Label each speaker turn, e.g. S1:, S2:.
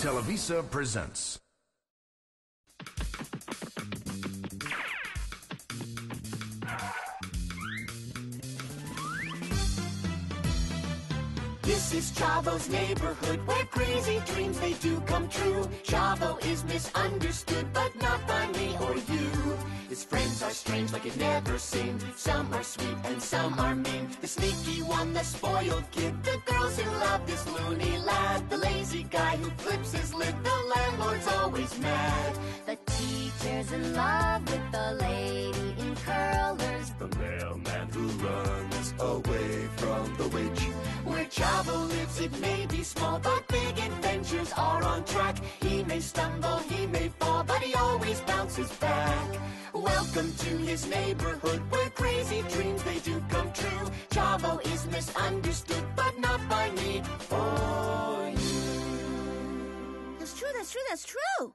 S1: Televisa presents.
S2: This is Chavo's neighborhood where crazy dreams they do come true. Chavo is misunderstood, but not by me or you. His friends are strange like it never seemed. Some are sweet and some are mean. The sneaky one, the spoiled kid, the girls who love this loony lad, the lazy guy who flips his lid, the landlord's always mad.
S3: The teacher's in love with the lady in curlers.
S2: The mailman who runs away from the witch. Where Chavo lives, it may be small, but big adventures are on track. He may stumble, he may fall, but he always bounces back. Welcome to his neighborhood where crazy dreams they do come true. Chavo is misunderstood,
S3: That's true, that's true, that's true.